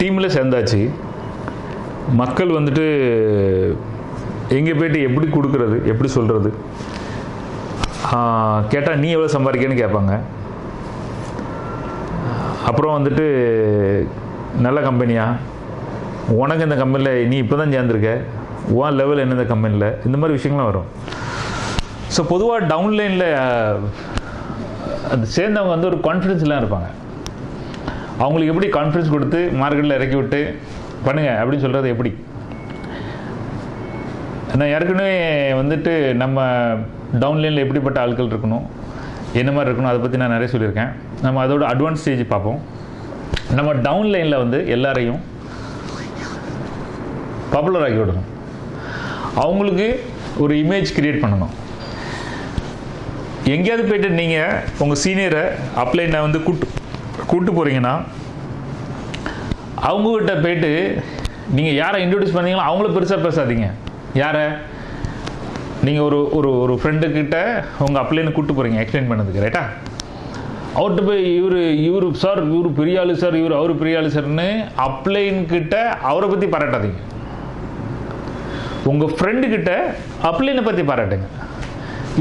டீமில் சேர்ந்தாச்சு. மக்கள் வந்துட்டு எங்கே போயிட்டு எப்படி கொடுக்குறது எப்படி சொல்கிறது கேட்டால் நீ எவ்வளோ சம்பாதிக்கன்னு கேட்பாங்க. அப்புறம் வந்துட்டு நல்ல கம்பெனியா உனக்கு இந்த கம்பெனியில் நீ இப்போ தான் சேர்ந்துருக்க. உன் லெவல் என்ன இந்த கம்பெனியில் இந்த மாதிரி விஷயங்கள்லாம் வரும். ஸோ பொதுவாக டவுன்லைனில் அது சேர்ந்தவங்க வந்து ஒரு கான்ஃபிடென்ஸ்லாம் இருப்பாங்க. அவங்களுக்கு எப்படி கான்ஃபிடன்ஸ் கொடுத்து மார்க்கெட்டில் இறக்கி விட்டு பண்ணுங்க அப்படின்னு சொல்கிறது எப்படி? நான் ஏற்கனவே வந்துட்டு நம்ம டவுன்லைனில் எப்படிப்பட்ட ஆட்கள் இருக்கணும் என்ன மாதிரி இருக்கணும் அதை பற்றி நான் நிறைய சொல்லியிருக்கேன். நம்ம அதோட அட்வான்ஸ் ஸ்டேஜ் பார்ப்போம். நம்ம டவுன்லைனில் வந்து எல்லாரையும் பாப்புலர் ஆக்கி விடணும். அவங்களுக்கு ஒரு இமேஜ் கிரியேட் பண்ணணும். எங்கேயாவது போயிட்டு நீங்கள் உங்கள் சீனியரை அப்ளைனை வந்து கூட்டு கூட்டு போகிறீங்கன்னா அவங்கக்கிட்ட போயிட்டு நீங்கள் யாரை இன்ட்ரடியூஸ் பண்ணீங்களோ அவங்கள பெருசாக பேசாதீங்க. யாரை? நீங்கள் ஒரு ஒரு ஒரு ஃப்ரெண்டுக்கிட்ட உங்கள் அப்ளைன்னு கூட்டு போகிறீங்க எக்ஸ்பிளைன் பண்ணதுக்கு ரைட்டா அவர்கிட்ட போய் இவர் இவர் சார் இவர் பெரிய ஆளு சார் இவர் அவர் பெரிய ஆளு சார்னு அப்ளைன்கிட்ட அவரை பற்றி பாராட்டாதீங்க. உங்கள் ஃப்ரெண்டுக்கிட்ட அப்ளைனை பற்றி பாராட்டுங்க.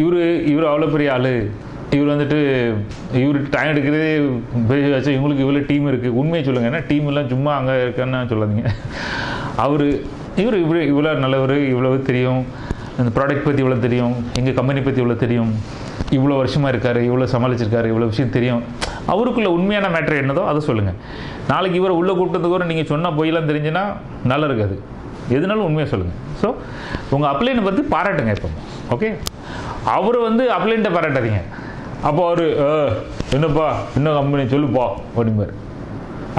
இவர் இவர் அவ்வளோ பெரிய ஆள். இவர் வந்துட்டு இவர் டைம் எடுக்கிறதே பெரிய வச்சு இவங்களுக்கு இவ்வளோ டீம் இருக்குது உண்மையை சொல்லுங்கள் ஏன்னா டீம் எல்லாம் சும்மா அங்கே இருக்கேன்னு சொல்லாதீங்க. அவர் இவர் இவ்வளோ இவ்வளோ நல்லவர் இவ்வளவு தெரியும். இந்த ப்ராடக்ட் பற்றி இவ்வளோ தெரியும். எங்கள் கம்பெனி பற்றி இவ்வளோ தெரியும். இவ்வளோ வருஷமாக இருக்கார் இவ்வளோ சமாளிச்சிருக்காரு இவ்வளோ விஷயம் தெரியும். அவருக்குள்ள உண்மையான மேட்ரு என்னதோ அதை சொல்லுங்கள் நாளைக்கு இவரை உள்ளே கூப்பிட்டதுக்கு கூட நீங்கள் சொன்னால் பொய்யெல்லாம் தெரிஞ்சுன்னா நல்லா இருக்காது. எதுனாலும் உண்மையாக சொல்லுங்கள் ஸோ உங்கள் அப்ளைனை பற்றி பாராட்டுங்க இப்போ. ஓகே அவர் வந்து அப்ளைன்ட்ட பாராட்டாதீங்க. அப்போ அவர் என்னப்பா இன்னும் கம்பெனி சொல்லுப்பா அப்படிம்பார்.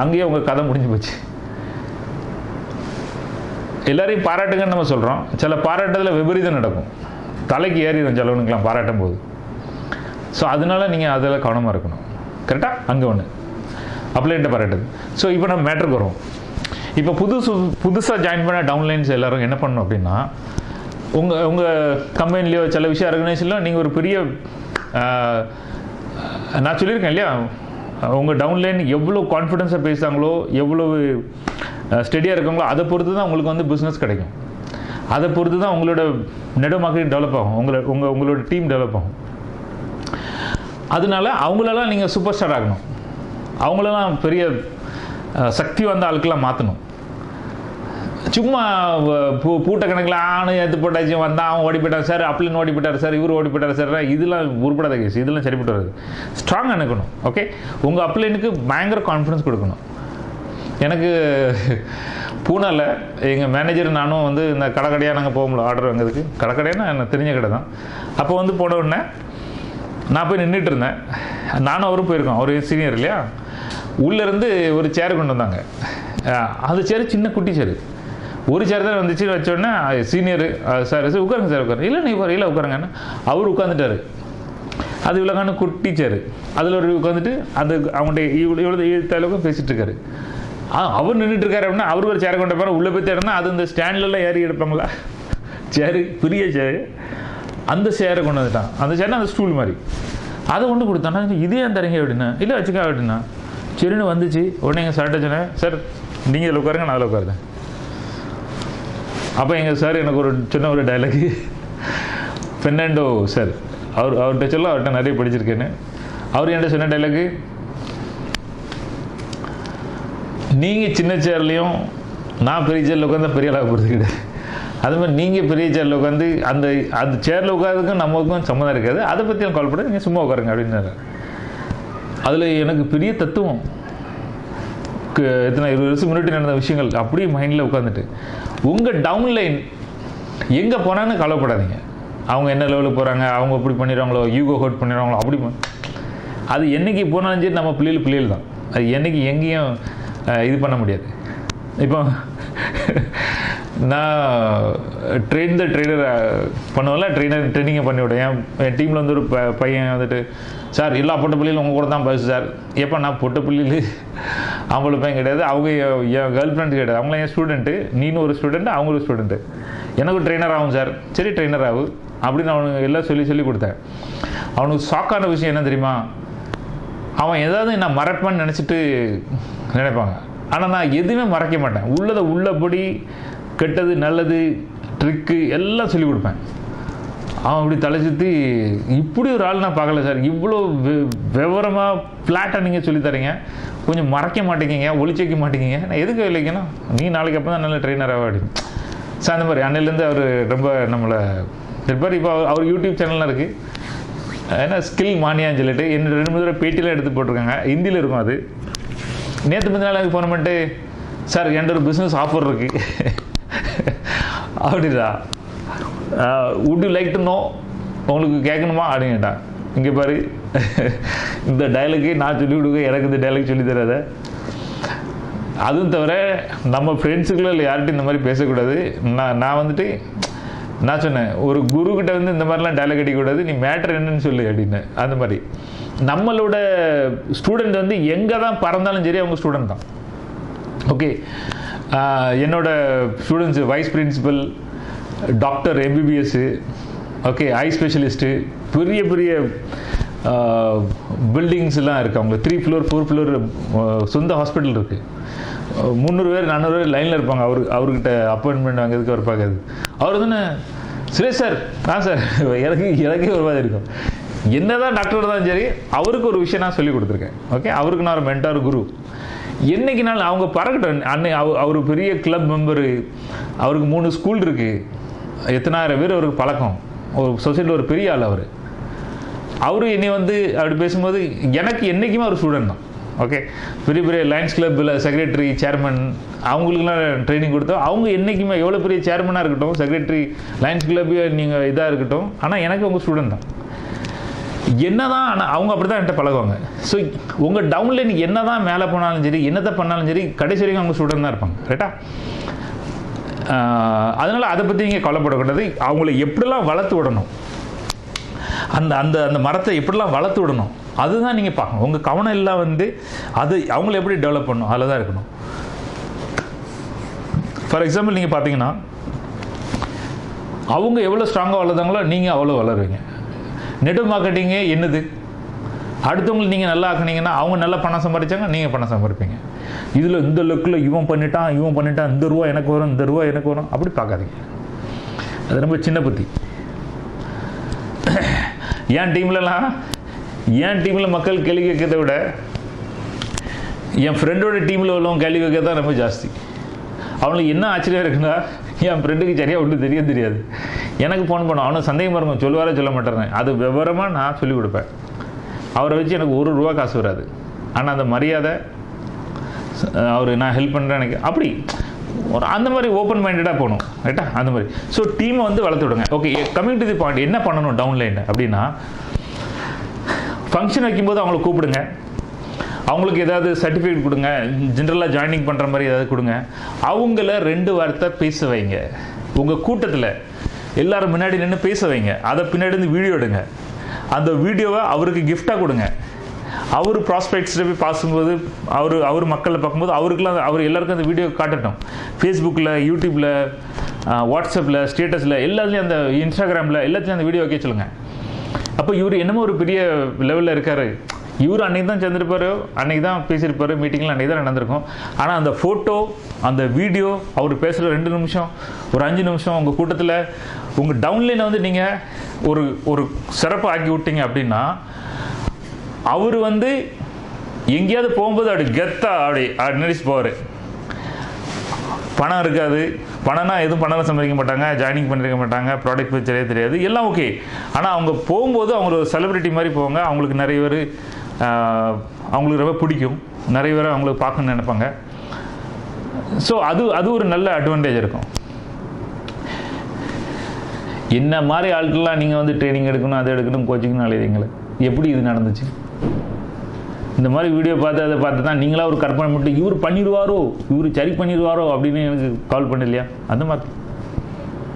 அங்கேயே உங்கள் கதை முடிஞ்சு போச்சு. எல்லாரையும் பாராட்டுங்கன்னு நம்ம சொல்கிறோம் சில பாராட்டத்தில் விபரீதம் நடக்கும். தலைக்கு ஏறிடும் சிலவனுக்கெல்லாம் பாராட்டும் போது. ஸோ அதனால நீங்கள் அதில் கவனமாக இருக்கணும். கரெக்டாக அங்கே ஒன்று அப்ளைன்ட்ட பாராட்டுது ஸோ இப்போ நம்ம மேட்ருக்கு வரும் இப்போ புதுசு புதுசாக ஜாயின் பண்ண டவுன்லைன்ஸ் எல்லோரும் என்ன பண்ணணும் அப்படின்னா உங்கள் உங்கள் கம்பெனிலேயோ சில விஷயம் ஆர்கனைசேஷன்லையோ நீங்கள் ஒரு பெரிய நான் சொல்லியிருக்கேன் இல்லையா? உங்கள் டவுன்லைன் எவ்வளோ கான்ஃபிடென்ஸாக பேசுகிறாங்களோ எவ்வளோ ஸ்டெடியாக இருக்காங்களோ அதை பொறுத்து தான் உங்களுக்கு வந்து பிஸ்னஸ் கிடைக்கும். அதை பொறுத்து தான் உங்களோட நெடு டெவலப் ஆகும். உங்களை உங்கள் உங்களோட டீம் டெவலப் ஆகும். அதனால அவங்களெல்லாம் நீங்கள் சூப்பர் ஸ்டார் ஆகணும். அவங்களெல்லாம் பெரிய சக்தி வந்த ஆளுக்கெல்லாம் மாற்றணும் சும்மா பூ பூட்ட கணக்கில் ஆணு ஏற்று போட்டாச்சு வந்தான் அவன் ஓடி போயிட்டார் சார் அப்ளின் ஓடி போயிட்டார் சார் இவர் ஓடி போயிட்டார் சார் இதெல்லாம் உருப்படாத கேஸ் இதெல்லாம் சரிப்பட்டு வருது. ஸ்ட்ராங் அனுக்கணும் ஓகே உங்கள் அப்ளைனுக்கு பயங்கர கான்ஃபிடன்ஸ் கொடுக்கணும். எனக்கு பூனாவில் எங்கள் மேனேஜர் நானும் வந்து இந்த கடை கடையாக நாங்கள் போகும்ல ஆர்டர் வாங்குறதுக்கு கடை கடைன்னா எனக்கு தெரிஞ்ச கடை தான். அப்போ வந்து போன உடனே நான் போய் நின்றுட்டு இருந்தேன். நானும் அவரும் போயிருக்கோம் அவர் சீனியர் இல்லையா? உள்ளேருந்து ஒரு சேர் கொண்டு வந்தாங்க. அந்த சேர் சின்ன குட்டி சேரு ஒரு சேர் தான் வந்துச்சுன்னு வச்சோடனே சீனியர் சார் சார் உட்காருங்க சார் உட்காருங்க. இல்லை நீ உட்காரு இல்லை உட்காருங்கன்னு அவர் உட்காந்துட்டாரு அது இவ்வளோக்கான குட்டி சேர் அதில் ஒரு உட்காந்துட்டு அந்த அவங்கள்ட்ட இவ்வளோ இவ்வளோ அளவுக்கு பேசிகிட்டு இருக்காரு. அவர் நின்றுட்டு இருக்காரு அப்படின்னா அவருக்கு ஒரு சேரை கொண்டு போகிற உள்ளே போய் தேடனா அது இந்த ஸ்டாண்ட்லலாம் ஏறி எடுப்பாங்களா? சேரு பெரிய சேரு அந்த சேரை கொண்டு வந்துட்டான். அந்த சேர்னா அந்த ஸ்டூல் மாதிரி. அதை கொண்டு கொடுத்தானா இதே ஏன் தரீங்க அப்படின்னா இல்லை வச்சுக்கா அப்படின்னா சரின்னு வந்துச்சு. உடனே எங்கள் சார்ட்ட சொன்னேன் சார் நீங்கள் இதில் உட்காருங்க நான் அதில் உட்காருந்தேன் அப்போ எங்கள் சார் எனக்கு ஒரு சின்ன ஒரு டைலாக் பெர்னாண்டோ சார் அவர் அவர்கிட்ட சொல்ல அவர்கிட்ட நிறைய படிச்சிருக்கேன்னு. அவர் என்கிட்ட சொன்ன டைலாக்கு நீங்கள் சின்ன சேர்லேயும் நான் பெரிய சேரில் உட்காந்து பெரிய அளவு போகிறது கிடையாது. அது மாதிரி நீங்கள் பெரிய சேரில் உட்காந்து அந்த அந்த சேரில் உட்காந்துக்கும் நமக்கும் சம்மந்தம் இருக்காது. அதை பற்றி நான் கால் பண்ண நீங்கள் சும்மா உட்காருங்க அப்படின்னாரு. அதில் எனக்கு பெரிய தத்துவம். எத்தனை இருபது வருஷம் முன்னாடி நடந்த விஷயங்கள் அப்படியே மைண்டில் உட்காந்துட்டு உங்கள் டவுன்லைன் எங்கே போனான்னு கவலைப்படாதீங்க. அவங்க என்ன லெவலுக்கு போகிறாங்க அவங்க இப்படி பண்ணிடுறாங்களோ யூகோ ஹோட் பண்ணிடுறாங்களோ அப்படி அது என்னைக்கு போனாலும் சரி நம்ம பிள்ளைகள் பிள்ளைகள் தான் அது என்னைக்கு எங்கேயும் இது பண்ண முடியாது. இப்போ நான் ட்ரெயின் த ட்ரெய்னர் பண்ணுவேன்ல ட்ரெயினர் ட்ரைனிங்கை பண்ணி விடுவேன். என் என் டீமில் வந்து ஒரு ப- பையன் வந்துட்டு சார் எல்லா பொட்ட பிள்ளைகளும் உங்கள் கூட தான் பேசு சார். எப்போ நான் பொட்ட பிள்ளைகள் அவங்கள பையன் கிடையாது. அவங்க என் கேர்ள் ஃப்ரெண்டு கிடையாது. அவங்கள என் ஸ்டூடெண்ட்டு நீனும் ஒரு ஸ்டூடெண்ட் அவங்க ஒரு ஸ்டூடெண்ட்டு எனக்கு ட்ரெயினர் ஆகும் சார். சரி ட்ரெயினர் ஆகும் அப்படின்னு அவனுக்கு எல்லாம் சொல்லி சொல்லி கொடுத்தேன். அவனுக்கு ஷாக்கான விஷயம் என்ன தெரியுமா? அவன் ஏதாவது நான் மறப்பேன்னு நினச்சிட்டு நினைப்பாங்க. ஆனால் நான் எதுவுமே மறைக்க மாட்டேன். உள்ளதை உள்ளபடி கெட்டது நல்லது ட்ரிக்கு எல்லாம் சொல்லிக் கொடுப்பேன். அவன் அப்படி தலை சுற்றி இப்படி ஒரு ஆள் நான் பார்க்கல சார். இவ்வளோ விவரமாக ஃப்ளாட்டாக நீங்கள் சொல்லித்தரீங்க கொஞ்சம் மறைக்க மாட்டேங்கிங்க ஒளிச்சு வைக்க மாட்டேங்கிங்க. நான் எதுக்கு இல்லைங்கன்னா நீ நாளைக்கு அப்போ தான் நல்ல ட்ரெயினர் ஆகாடி சார் அந்த மாதிரி அன்னையிலேருந்து அவர் ரொம்ப நம்மளை திருப்பார் இப்போ அவர் அவர் யூடியூப் சேனல்லாம் இருக்குது ஏன்னா ஸ்கில் மானியான்னு சொல்லிட்டு என்ன ரெண்டு மூணு தடவை பேட்டிலாம் எடுத்து போட்டிருக்காங்க. ஹிந்தியில் இருக்கும் அது. நேற்று முந்தின நாள் ஃபோன் பண்ணிட்டு சார் என்கிட்ட ஒரு பிஸ்னஸ் ஆஃபர் இருக்குது அப்படிதா would you like to know உங்களுக்கு கேட்கணுமா? அப்படின்னு கேட்டான். இங்கே பாரு. இந்த டைலக்கு நான் சொல்லி கொடுக்க எனக்கு இந்த டைலக் சொல்லி தராத. அதுவும் தவிர நம்ம ஃப்ரெண்ட்ஸுக்குள்ள இல்லை யார்கிட்டையும் இந்த மாதிரி பேசக்கூடாது. நான் நான் வந்துட்டு நான் சொன்னேன் ஒரு குரு வந்து இந்த மாதிரிலாம் டயலாக் அடிக்கக்கூடாது நீ மேட்ரு என்னன்னு சொல்லு அப்படின்னு. அந்த மாதிரி. நம்மளோட ஸ்டூடெண்ட் வந்து எங்கே தான் பறந்தாலும் சரி அவங்க ஸ்டூடெண்ட் தான். ஓகே uh, என்னோட students vice principal doctor MBBS okay eye specialist பெரிய பெரிய பில்டிங்ஸ்லாம் இருக்குது அவங்க த்ரீ ஃப்ளோர் ஃபோர் ஃப்ளோர் சொந்த ஹாஸ்பிட்டல் இருக்குது முந்நூறு பேர் நானூறு பேர் லைனில் இருப்பாங்க. அவரு அவர்கிட்ட அப்பாயின்மெண்ட் வாங்கிறதுக்கு அவர் பார்க்காது. அவர் தானே சுரேஷ் சார் ஆ சார் எனக்கு எனக்கே ஒரு மாதிரி இருக்கும். என்னதான் டாக்டர் தான் சரி அவருக்கு ஒரு விஷயம் நான் சொல்லி கொடுத்துருக்கேன். ஓகே அவருக்கு நான் ஒரு மென்டார் குரு. என்னைக்கு நாள் அவங்க பறக்கட்டும். அன்னை அவ அவர் பெரிய கிளப் மெம்பரு அவருக்கு மூணு ஸ்கூல் இருக்குது எத்தனாயிரம் பேர் அவருக்கு பழக்கம். ஒரு சொசைட்டியில் ஒரு பெரிய ஆள் அவர். அவரும் என்னை வந்து அப்படி பேசும்போது எனக்கு என்றைக்குமே ஒரு ஸ்டூடெண்ட் தான். ஓகே? பெரிய பெரிய லைன்ஸ் கிளப்பில் செக்ரட்டரி சேர்மன் அவங்களுக்குலாம் ட்ரைனிங் கொடுத்தோம். அவங்க என்றைக்குமே எவ்வளோ பெரிய சேர்மனாக இருக்கட்டும் செக்ரட்டரி லைன்ஸ் கிளப் நீங்கள் இதாக இருக்கட்டும். ஆனால் எனக்கு உங்கள் ஸ்டூடெண்ட் தான். என்ன தான் ஆனால் அவங்க அப்படி தான் என்கிட்ட பழகுவாங்க. ஸோ உங்கள் டவுன்லைன் என்ன தான் மேலே போனாலும் சரி என்னத்தை பண்ணாலும் சரி கடைசி வரைக்கும் அவங்க ஸ்டூடெண்ட் தான் இருப்பாங்க. ரைட்டா அதனால் அதை பற்றி நீங்கள் கவலைப்படக்கூடாது. அவங்கள எப்படிலாம் வளர்த்து விடணும்? அந்த அந்த அந்த மரத்தை எப்படிலாம் வளர்த்து விடணும்? அதுதான் நீங்கள் பார்க்கணும். உங்கள் கவனம் எல்லாம் வந்து அது அவங்கள எப்படி டெவலப் பண்ணணும்? அதில் தான் இருக்கணும். ஃபார் எக்ஸாம்பிள் நீங்கள் பார்த்தீங்கன்னா அவங்க எவ்வளோ ஸ்ட்ராங்காக வளர்ந்தாங்களோ நீங்கள் அவ்வளோ வளருவீங்க. நெட் மார்க்கெட்டிங்கே என்னது? அடுத்தவங்களுக்கு நீங்கள் நல்லா ஆக்குனீங்கன்னா அவங்க நல்லா பணம் சம்பாதிச்சாங்க நீங்கள் பணம் சம்பாதிப்பீங்க. இதில் இந்த லுக்கில் இவன் பண்ணிட்டான் இவன் பண்ணிட்டான் இந்த ரூபா எனக்கு வரும் இந்த ரூபா எனக்கு வரும் அப்படி பார்க்காதீங்க. அது ரொம்ப சின்ன புத்தி. என் டீம்லலாம் என் டீமில் மக்கள் கேள்வி கேட்கறத விட என் ஃப்ரெண்டோட டீமில் உள்ளவங்க கேள்வி கேட்க தான் ரொம்ப ஜாஸ்தி. அவனுக்கு என்ன ஆச்சரியம் இருக்குன்னா என் ஃப்ரெண்டுக்கு சரியாக ஒன்றும் தெரிய தெரியாது. எனக்கு ஃபோன் பண்ணும். அவனும் சந்தேகமாக இருக்கும் சொல்லுவாரே சொல்ல மாட்டேறேன். அது விவரமாக நான் சொல்லிக் கொடுப்பேன். அவரை வச்சு எனக்கு ஒரு ரூபா காசு வராது. ஆனால் அந்த மரியாதை அவர் நான் ஹெல்ப் பண்ணுறேன் எனக்கு அப்படி ஒரு அந்த மாதிரி ஓப்பன் மைண்டடாக போகணும் ரைட்டா அந்த மாதிரி. ஸோ டீமை வந்து வளர்த்து விடுங்க. ஓகே கம்யூனிட்டி தி பாயிண்ட் என்ன பண்ணணும் டவுன்லைன் அப்படின்னா ஃபங்க்ஷன் வைக்கும்போது அவங்கள கூப்பிடுங்க. அவங்களுக்கு ஏதாவது சர்டிஃபிகேட் கொடுங்க. ஜென்ரலாக ஜாயினிங் பண்ணுற மாதிரி ஏதாவது கொடுங்க. அவங்கள ரெண்டு வார்த்தை பேச வைங்க. உங்கள் கூட்டத்தில் எல்லாரும் முன்னாடி நின்று பேச வைங்க. அதை பின்னாடி இருந்து வீடியோ எடுங்க. அந்த வீடியோவை அவருக்கு கிஃப்டாக கொடுங்க. அவர் ப்ராஸ்பெக்ட்ஸில் போய் பார்க்கும்போது அவர் அவர் மக்களை பார்க்கும்போது அவருக்குலாம் அவர் எல்லாருக்கும் அந்த வீடியோ காட்டட்டும். ஃபேஸ்புக்கில் யூடியூப்பில் வாட்ஸ்அப்பில் ஸ்டேட்டஸில் எல்லாத்துலேயும் அந்த இன்ஸ்டாகிராமில் எல்லாத்துலேயும் அந்த வீடியோ வைக்க சொல்லுங்கள் அப்போ இவர் என்னமோ ஒரு பெரிய லெவலில் இருக்கார். இவர் அன்னைக்கு தான் சேர்ந்துருப்பாரு அன்றைக்கி தான் பேசியிருப்பார் மீட்டிங்கில் அன்னைக்கு தான் நடந்திருக்கும். ஆனால் அந்த ஃபோட்டோ அந்த வீடியோ அவர் பேசுகிற ரெண்டு நிமிஷம் ஒரு அஞ்சு நிமிஷம் உங்கள் கூட்டத்தில் உங்கள் டவுன்லைனை வந்து நீங்கள் ஒரு ஒரு சிறப்பு ஆக்கி விட்டீங்க அப்படின்னா அவர் வந்து எங்கேயாவது போகும்போது அப்படி கெத்தா அப்படி அப்படி நினைச்சு போவார். பணம் இருக்காது. பணம்னா எதுவும் பணம் சம்பாதிக்க மாட்டாங்க ஜாயினிங் பண்ணிருக்க மாட்டாங்க ப்ராடக்ட் பற்றி தெரிய தெரியாது. எல்லாம் ஓகே ஆனால் அவங்க போகும்போது அவங்க ஒரு செலிப்ரிட்டி மாதிரி போவாங்க. அவங்களுக்கு நிறைய பேர் அவங்களுக்கு ரொம்ப பிடிக்கும். நிறைய பேர் அவங்களுக்கு பார்க்கணும்னு நினைப்பாங்க. ஸோ அது அது ஒரு நல்ல அட்வான்டேஜ் இருக்கும். என்ன மாதிரி ஆட்கள்லாம் நீங்கள் வந்து ட்ரைனிங் எடுக்கணும் அதை எடுக்கணும் கோச்சிங்னு அழைதீங்களே எப்படி இது நடந்துச்சு? இந்த மாதிரி வீடியோ பார்த்து அதை பார்த்து தான் நீங்களா ஒரு கற்பனை மட்டும் இவர் பண்ணிடுவாரோ? இவர் சரி பண்ணிடுவாரோ? அப்படின்னு எனக்கு கால் பண்ணலையா? அந்த மாதிரி.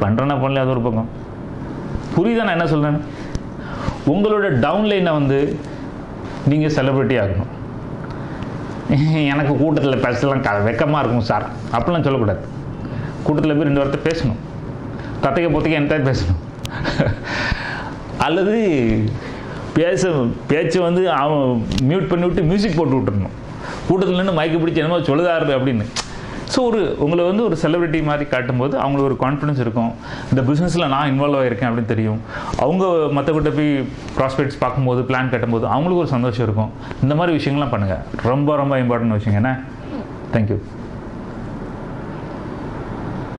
பண்ணுறேன்னா பண்ணல அது ஒரு பக்கம். புரியுதா நான் என்ன சொல்கிறேன் உங்களோட டவுன்லைனை வந்து நீங்கள் செலிப்ரிட்டி ஆகணும். எனக்கு கூட்டத்தில் பேசலாம் க வெக்கமாக இருக்கும் சார் அப்படிலாம் சொல்லக்கூடாது. கூட்டத்தில் போய் ரெண்டு வார்த்தை பேசணும். தத்தைக்க பொத்தைக்க என்கிட்ட பேசணும். அல்லது பேச பேச்சை வந்து அவன் மியூட் பண்ணி விட்டு மியூசிக் போட்டு விட்டுறணும். கூட்டத்தில் நின்று மயக்க பிடிச்சி என்னமோ சொல்லுதாரு அப்படின்னு. ஸோ ஒரு உங்களை வந்து ஒரு செலிபிரிட்டி மாதிரி காட்டும்போது அவங்களுக்கு ஒரு கான்ஃபிடன்ஸ் இருக்கும். இந்த பிஸ்னஸில் நான் இன்வால்வ் ஆகிருக்கேன் அப்படின்னு தெரியும். அவங்க மற்றவங்கிட்ட போய் ப்ராஸ்பெக்ட்ஸ் பார்க்கும்போது பிளான் கட்டும்போது அவங்களுக்கு ஒரு சந்தோஷம் இருக்கும். இந்த மாதிரி விஷயங்கள்லாம் பண்ணுங்கள் ரொம்ப ரொம்ப இம்பார்ட்டன்ட் விஷயம். என்ன? தேங்க்யூ